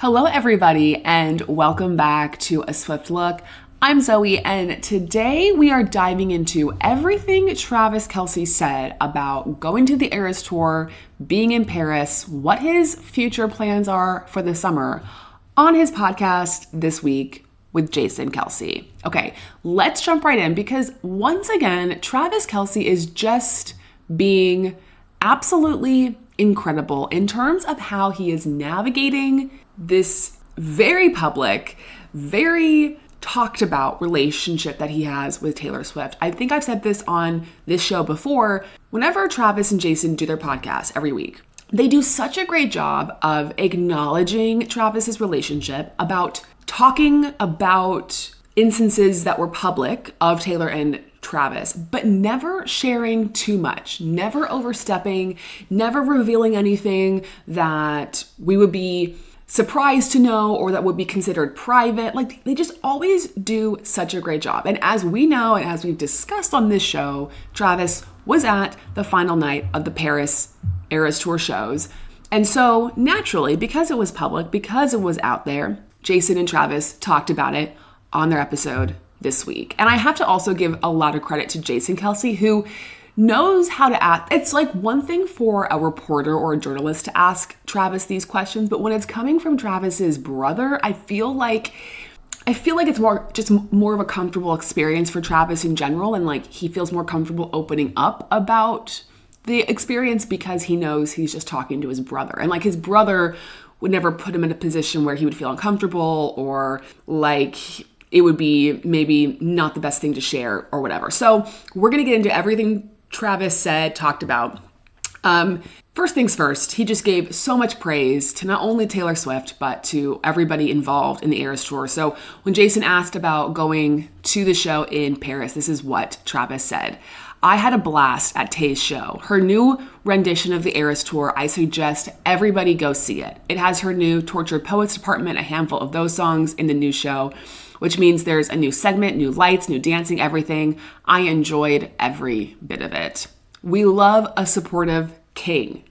Hello, everybody, and welcome back to A Swift Look. I'm Zoe, and today we are diving into everything Travis Kelce said about going to the Eras Tour, being in Paris, what his future plans are for the summer on his podcast this week with Jason Kelce. Okay, let's jump right in because once again, Travis Kelce is just being absolutely incredible in terms of how he is navigating this very public, very talked about relationship that he has with Taylor Swift. I think I've said this on this show before. Whenever Travis and Jason do their podcast every week, they do such a great job of acknowledging Travis's relationship, about talking about instances that were public of Taylor and Travis, but never sharing too much, never overstepping, never revealing anything that we would be surprised to know or that would be considered private. Like they just always do such a great job. And as we know, and as we've discussed on this show, Travis was at the final night of the Paris Eras Tour shows. And so naturally, because it was public, because it was out there, Jason and Travis talked about it on their episode this week. And I have to also give a lot of credit to Jason Kelce, who knows how to ask. It's like one thing for a reporter or a journalist to ask Travis these questions, but when it's coming from Travis's brother, I feel like I feel like it's more just more of a comfortable experience for Travis in general and like he feels more comfortable opening up about the experience because he knows he's just talking to his brother. And like his brother would never put him in a position where he would feel uncomfortable or like it would be maybe not the best thing to share or whatever. So, we're going to get into everything Travis said, talked about. Um, first things first, he just gave so much praise to not only Taylor Swift, but to everybody involved in the Eras Tour. So when Jason asked about going to the show in Paris, this is what Travis said. I had a blast at Tay's show. Her new rendition of the Eras Tour, I suggest everybody go see it. It has her new Tortured Poets department, a handful of those songs in the new show which means there's a new segment, new lights, new dancing, everything. I enjoyed every bit of it. We love a supportive king.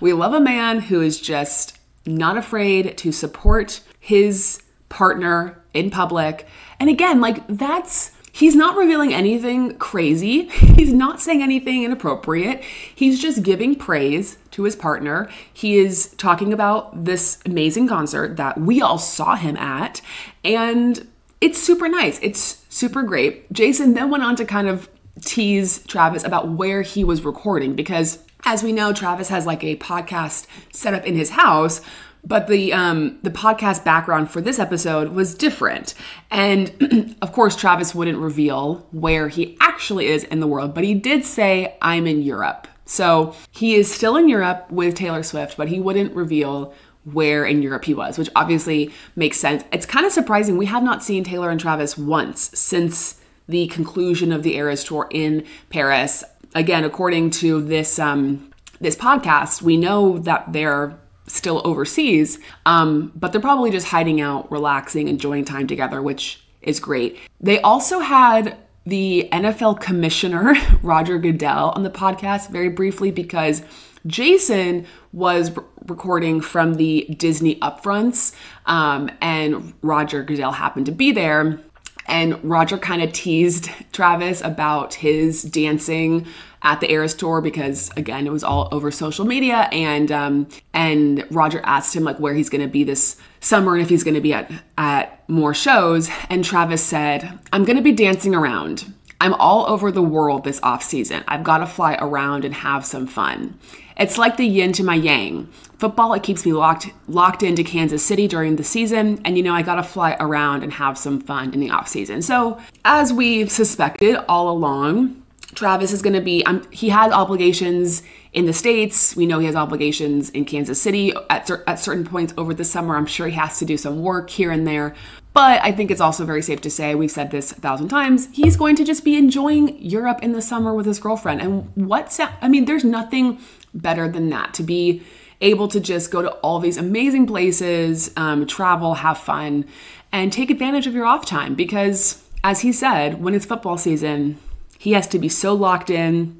We love a man who is just not afraid to support his partner in public. And again, like that's He's not revealing anything crazy. He's not saying anything inappropriate. He's just giving praise to his partner. He is talking about this amazing concert that we all saw him at. And it's super nice. It's super great. Jason then went on to kind of tease Travis about where he was recording because as we know Travis has like a podcast set up in his house but the um the podcast background for this episode was different and of course Travis wouldn't reveal where he actually is in the world but he did say I'm in Europe so he is still in Europe with Taylor Swift but he wouldn't reveal where in Europe he was, which obviously makes sense. It's kind of surprising. We have not seen Taylor and Travis once since the conclusion of the Eras tour in Paris. Again, according to this um, this podcast, we know that they're still overseas, um, but they're probably just hiding out, relaxing, enjoying time together, which is great. They also had the NFL commissioner, Roger Goodell, on the podcast very briefly because Jason was recording from the Disney upfronts, um, and Roger Goodell happened to be there. And Roger kind of teased Travis about his dancing at the Eras tour because again it was all over social media. And um, and Roger asked him like where he's going to be this summer and if he's going to be at at more shows. And Travis said I'm going to be dancing around. I'm all over the world this off season. I've got to fly around and have some fun. It's like the yin to my yang. Football, it keeps me locked locked into Kansas City during the season, and you know I gotta fly around and have some fun in the off season. So, as we suspected all along, Travis is going to be, um, he has obligations in the States. We know he has obligations in Kansas City at, cer- at certain points over the summer. I'm sure he has to do some work here and there. But I think it's also very safe to say, we've said this a thousand times, he's going to just be enjoying Europe in the summer with his girlfriend. And what's, I mean, there's nothing better than that to be able to just go to all these amazing places, um, travel, have fun, and take advantage of your off time. Because, as he said, when it's football season, he has to be so locked in.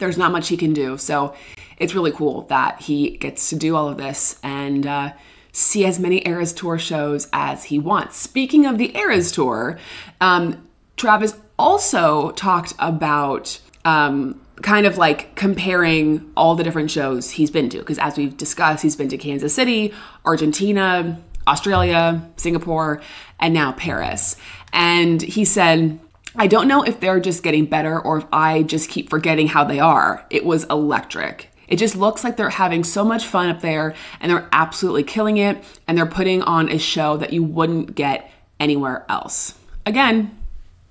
There's not much he can do. So it's really cool that he gets to do all of this and uh, see as many Eras Tour shows as he wants. Speaking of the Eras Tour, um, Travis also talked about um, kind of like comparing all the different shows he's been to. Because as we've discussed, he's been to Kansas City, Argentina, Australia, Singapore, and now Paris. And he said, I don't know if they're just getting better or if I just keep forgetting how they are. It was electric. It just looks like they're having so much fun up there and they're absolutely killing it and they're putting on a show that you wouldn't get anywhere else. Again,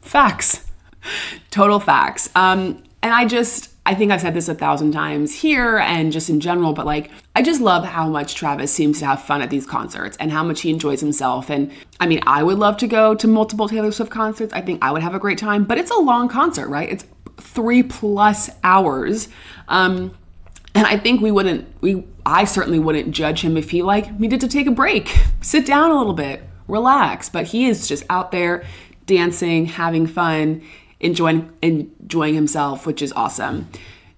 facts. Total facts. Um, and I just, I think I've said this a thousand times here and just in general, but like, I just love how much Travis seems to have fun at these concerts and how much he enjoys himself. And I mean, I would love to go to multiple Taylor Swift concerts. I think I would have a great time, but it's a long concert, right? It's three plus hours. Um, and I think we wouldn't, we, I certainly wouldn't judge him if he like needed to take a break, sit down a little bit, relax. But he is just out there dancing, having fun, enjoying enjoying himself, which is awesome.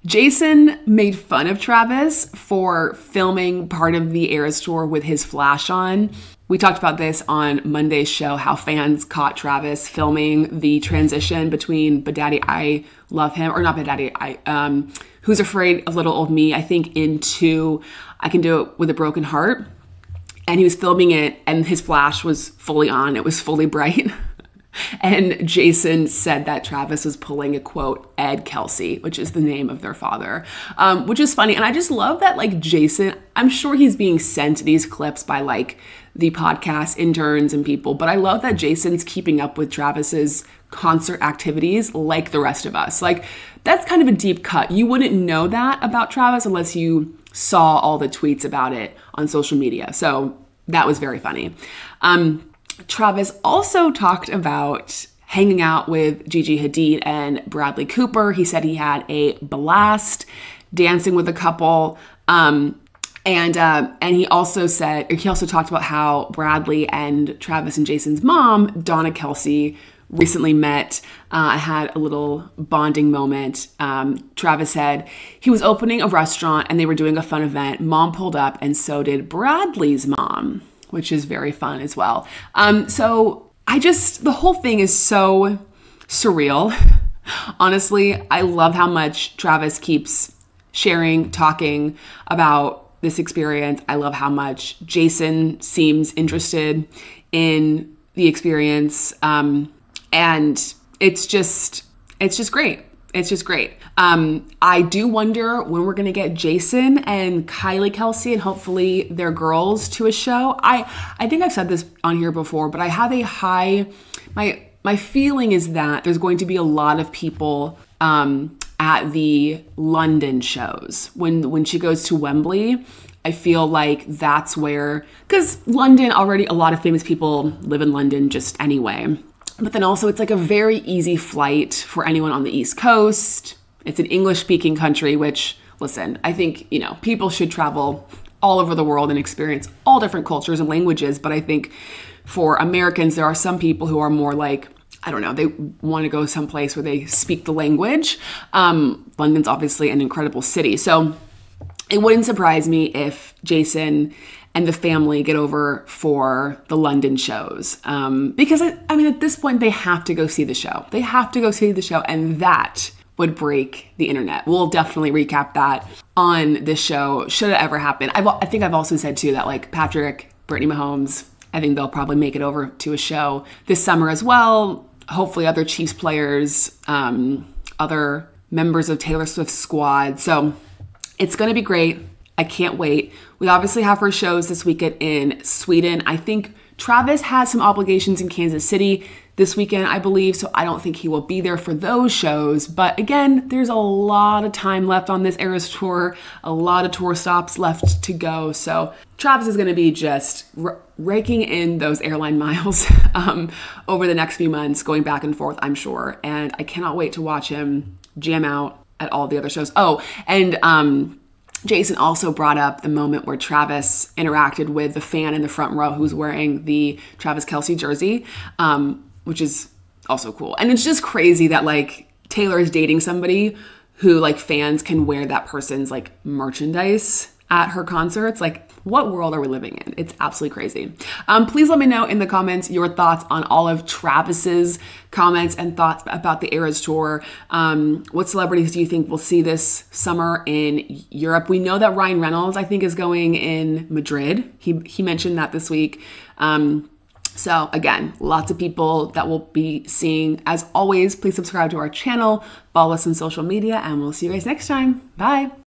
Jason made fun of Travis for filming part of the Eras tour with his flash on. We talked about this on Monday's show how fans caught Travis filming the transition between But Daddy I Love Him or not But Daddy I um Who's Afraid of Little Old Me, I think into I Can Do It with a Broken Heart. And he was filming it and his flash was fully on. It was fully bright. And Jason said that Travis was pulling a quote, Ed Kelce, which is the name of their father, um, which is funny. And I just love that, like, Jason, I'm sure he's being sent these clips by like the podcast interns and people, but I love that Jason's keeping up with Travis's concert activities like the rest of us. Like, that's kind of a deep cut. You wouldn't know that about Travis unless you saw all the tweets about it on social media. So that was very funny. Um, Travis also talked about hanging out with Gigi Hadid and Bradley Cooper. He said he had a blast dancing with a couple. Um, and uh, and he also said he also talked about how Bradley and Travis and Jason's mom, Donna Kelce, recently met. Uh, I had a little bonding moment. Um, Travis said he was opening a restaurant and they were doing a fun event. Mom pulled up, and so did Bradley's mom which is very fun as well. Um, so I just, the whole thing is so surreal. Honestly, I love how much Travis keeps sharing, talking about this experience. I love how much Jason seems interested in the experience. Um, and it's just, it's just great. It's just great. Um, I do wonder when we're to get Jason and Kylie Kelce and hopefully their girls to a show. I I think I've said this on here before, but I have a high my my feeling is that there's going to be a lot of people um, at the London shows when when she goes to Wembley. I feel like that's where because London already a lot of famous people live in London just anyway. But then also it's like a very easy flight for anyone on the East Coast it's an English speaking country, which, listen, I think, you know, people should travel all over the world and experience all different cultures and languages. But I think for Americans, there are some people who are more like, I don't know, they want to go someplace where they speak the language. Um, London's obviously an incredible city. So it wouldn't surprise me if Jason and the family get over for the London shows. Um, because, I, I mean, at this point, they have to go see the show. They have to go see the show. And that would break the internet. We'll definitely recap that on this show, should it ever happen. I've, I think I've also said too that like Patrick, Brittany Mahomes, I think they'll probably make it over to a show this summer as well. Hopefully, other Chiefs players, um, other members of Taylor Swift's squad. So it's going to be great. I can't wait. We obviously have our shows this weekend in Sweden. I think Travis has some obligations in Kansas City this weekend, I believe, so I don't think he will be there for those shows. But again, there's a lot of time left on this Eras tour, a lot of tour stops left to go. So Travis is going to be just r- raking in those airline miles um, over the next few months, going back and forth, I'm sure. And I cannot wait to watch him jam out at all the other shows. Oh, and um, Jason also brought up the moment where Travis interacted with the fan in the front row who's wearing the Travis Kelce jersey. Um, which is also cool. And it's just crazy that like Taylor is dating somebody who like fans can wear that person's like merchandise. At her concerts. Like, what world are we living in? It's absolutely crazy. Um, please let me know in the comments your thoughts on all of Travis's comments and thoughts about the Eras tour. Um, what celebrities do you think we'll see this summer in Europe? We know that Ryan Reynolds, I think, is going in Madrid. He he mentioned that this week. Um, so, again, lots of people that we'll be seeing. As always, please subscribe to our channel, follow us on social media, and we'll see you guys next time. Bye.